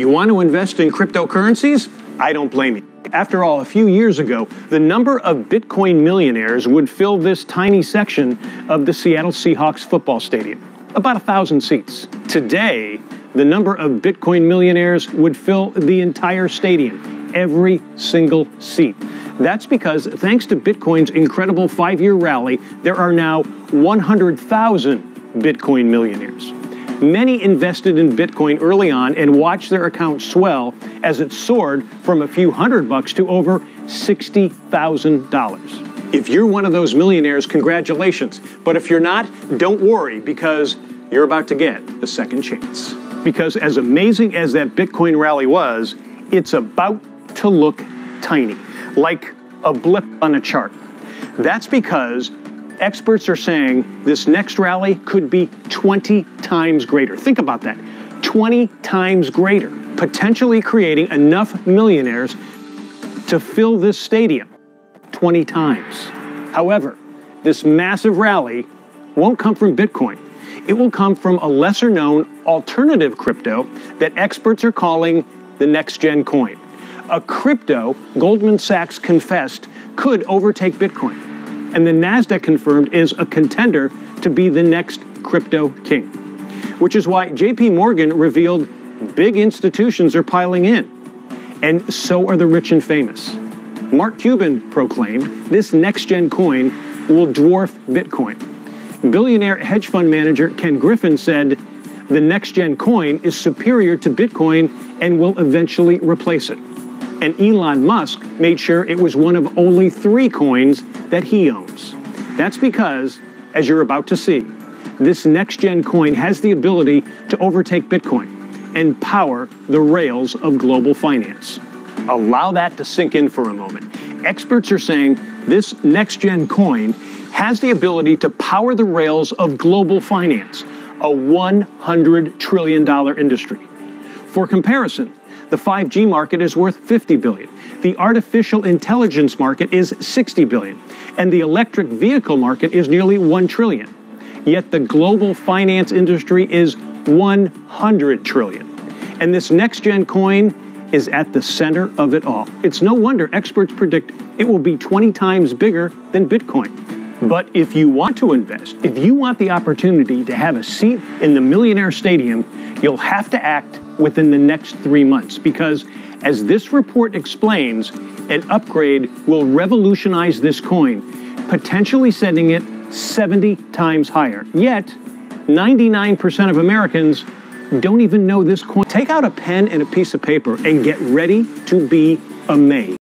You want to invest in cryptocurrencies? I don't blame you. After all, a few years ago, the number of Bitcoin millionaires would fill this tiny section of the Seattle Seahawks football stadium, about a thousand seats. Today, the number of Bitcoin millionaires would fill the entire stadium, every single seat. That's because, thanks to Bitcoin's incredible five year rally, there are now 100,000 Bitcoin millionaires. Many invested in Bitcoin early on and watched their account swell as it soared from a few hundred bucks to over $60,000. If you're one of those millionaires, congratulations. But if you're not, don't worry because you're about to get a second chance. Because as amazing as that Bitcoin rally was, it's about to look tiny, like a blip on a chart. That's because experts are saying this next rally could be 20 times greater. Think about that 20 times greater, potentially creating enough millionaires to fill this stadium 20 times. However, this massive rally won't come from Bitcoin. It will come from a lesser known alternative crypto that experts are calling the next gen coin. A crypto Goldman Sachs confessed could overtake Bitcoin and the NASDAQ confirmed is a contender to be the next crypto king. Which is why JP Morgan revealed big institutions are piling in, and so are the rich and famous. Mark Cuban proclaimed this next gen coin will dwarf Bitcoin. Billionaire hedge fund manager Ken Griffin said the next gen coin is superior to Bitcoin and will eventually replace it. And Elon Musk made sure it was one of only three coins that he owns. That's because, as you're about to see, this next gen coin has the ability to overtake Bitcoin and power the rails of global finance. Allow that to sink in for a moment. Experts are saying this next gen coin has the ability to power the rails of global finance, a $100 trillion industry. For comparison, the 5G market is worth 50 billion. The artificial intelligence market is 60 billion, and the electric vehicle market is nearly 1 trillion. Yet the global finance industry is 100 trillion. And this next gen coin is at the center of it all. It's no wonder experts predict it will be 20 times bigger than Bitcoin. But if you want to invest, if you want the opportunity to have a seat in the Millionaire Stadium, you'll have to act within the next three months because, as this report explains, an upgrade will revolutionize this coin, potentially sending it 70 times higher. Yet, 99% of Americans don't even know this coin. Take out a pen and a piece of paper and get ready to be amazed.